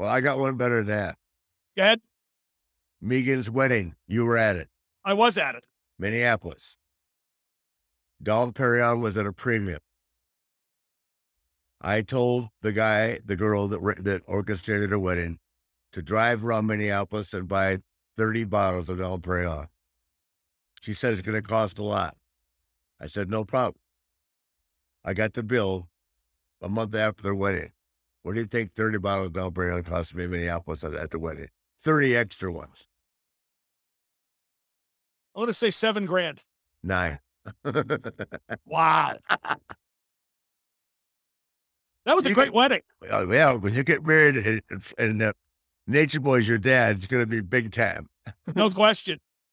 Well, I got one better than that. Go ahead. Megan's wedding. You were at it. I was at it. Minneapolis. Dom Perignon was at a premium. I told the guy, the girl that that orchestrated her wedding, to drive around Minneapolis and buy 30 bottles of Dom Perignon. She said it's going to cost a lot. I said, no problem. I got the bill a month after their wedding. What do you think 30 bottles of Dom Perignon cost me in Minneapolis at, the wedding? 30 extra ones. I want to say seven grand. Nine. Wow. That was a great can- wedding. Oh, yeah, when you get married and, and uh, Nature Boy's your dad, it's going to be big time. No question.